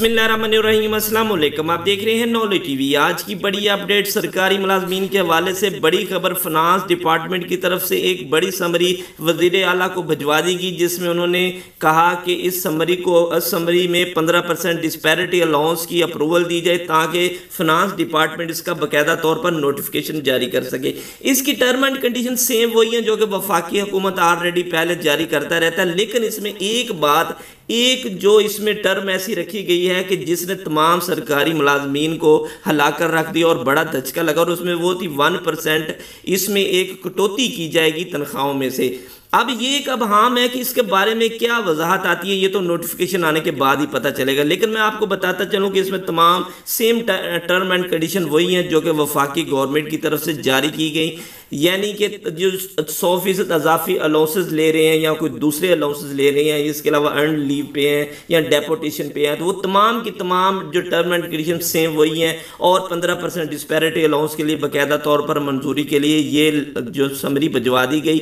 बिस्मिल्लाहिर्रहमानिर्रहीम आप देख रहे हैं नौले टीवी। आज की बड़ी अपडेट, सरकारी मुलाजमीन के हवाले से बड़ी खबर फिनांस डिपार्टमेंट की तरफ़ से एक बड़ी समरी वज़ीर अला को भिजवा दी गई, जिसमें उन्होंने कहा कि इस समरी को, इस समरी में पंद्रह परसेंट डिस्पैरिटी अलाउंस की अप्रूवल दी जाए, ताकि फिनांस डिपार्टमेंट इसका बाकायदा तौर पर नोटिफिकेशन जारी कर सके। इसकी टर्म एंड कंडीशन सेम वही हैं जो कि वफाकी हुकूमत ऑलरेडी पहले जारी करता रहता है, लेकिन इसमें एक बात एक जो इसमें टर्म ऐसी रखी गई है कि जिसने तमाम सरकारी मुलाजमीन को हलाकर रख दिया और बड़ा धचका लगा और उसमें वो थी वन परसेंट, इसमें एक कटौती की जाएगी तनख्वाहों में से। अब ये एक अब हाम है कि इसके बारे में क्या वजाहत आती है, ये तो नोटिफिकेशन आने के बाद ही पता चलेगा। लेकिन मैं आपको बताता चलूँ कि इसमें तमाम सेम टर्म एंड कंडीशन वही हैं जो कि वफाकी गवर्नमेंट की तरफ़ से जारी की गई। यानी कि जो सौ फ़ीसद अजाफी अलाउंसेज ले रहे हैं या कोई दूसरे अलाउंसेज ले रहे हैं, इसके अलावा अर्न लीव पे हैं या डेपोटेशन पे हैं तो वो तमाम की तमाम जो टर्म एंड कंडीशन सेम वही हैं। और पंद्रह परसेंट डिस्पैरिटी अलाउंस के लिए बाकायदा तौर पर मंजूरी के लिए ये जो समरी भिजवा दी गई।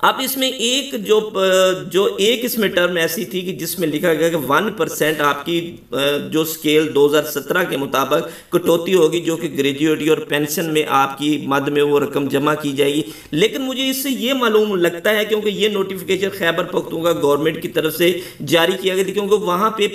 अब इसमें एक जो जो एक इसमें टर्म ऐसी थी कि जिसमें लिखा गया कि वन परसेंट आपकी जो स्केल 2017 के मुताबिक कटौती होगी, जो कि ग्रेजुएटी और पेंशन में आपकी मद में वो रकम जमा की जाएगी। लेकिन मुझे इससे ये मालूम लगता है क्योंकि ये नोटिफिकेशन खैबर पख्तूनख्वा गवर्नमेंट की तरफ़ से जारी किया गया था, क्योंकि वहाँ पे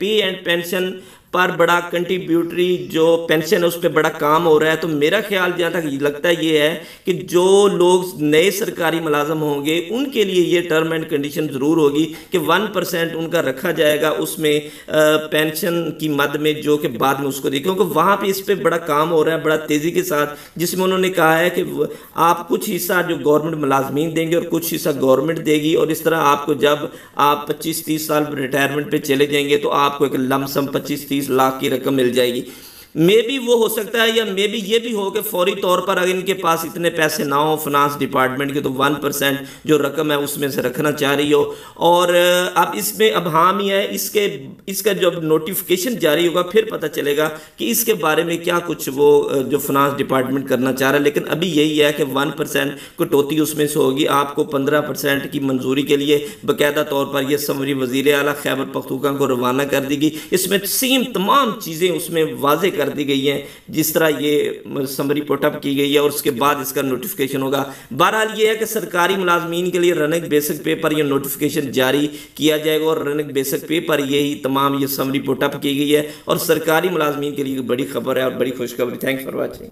पे एंड पेंशन पर बड़ा कंट्रीब्यूटरी जो पेंशन है, उस पर बड़ा काम हो रहा है। तो मेरा ख्याल जहाँ तक लगता है ये है कि जो लोग नए सरकारी मुलाजम होंगे, उनके लिए ये टर्म एंड कंडीशन ज़रूर होगी कि वन परसेंट उनका रखा जाएगा उसमें पेंशन की मद में जो कि बाद में उसको देखें क्योंकि वहाँ पर इस पर बड़ा काम हो रहा है, बड़ा तेज़ी के साथ, जिसमें उन्होंने कहा है कि आप कुछ हिस्सा जो गवर्नमेंट मुलाजमीन देंगे और कुछ हिस्सा गवर्नमेंट देगी और इस तरह आपको जब आप पच्चीस तीस साल रिटायरमेंट पर चले जाएँगे तो आपको एक लमसम पच्चीस तीस लाख की रकम मिल जाएगी। मे बी वो हो सकता है या मे बी ये भी हो कि फौरी तौर पर अगर इनके पास इतने पैसे ना हो फिनांस डिपार्टमेंट के तो वन परसेंट जो रकम है उसमें से रखना चाह रही हो। और अब इसमें, अब हाम ही है इसके, इसका जब नोटिफिकेशन जारी होगा, फिर पता चलेगा कि इसके बारे में क्या कुछ वो जो फिनांस डिपार्टमेंट करना चाह रहा है। लेकिन अभी यही है कि वन परसेंट कटौती उसमें से होगी आपको पंद्रह परसेंट की मंजूरी के लिए। बाकायदा तौर पर यह समरी वज़ीर अला खैबर पख्तूका को रवाना कर दी गई इसमें सेम तमाम चीज़ें उसमें वाजे कर दी गई हैं, जिस तरह ये समरी पुटअप की गई है और उसके बाद इसका नोटिफिकेशन होगा। बहरहाल ये है कि सरकारी मुलाजमीन के लिए रनिंग बेसिक पे पर यह नोटिफिकेशन जारी किया जाएगा और रनिंग बेसिक पे पर यही तमाम ये समरी पुटअप की गई है और सरकारी मुलाजमीन के लिए बड़ी खबर है और बड़ी खुशखबरी। Thanks for watching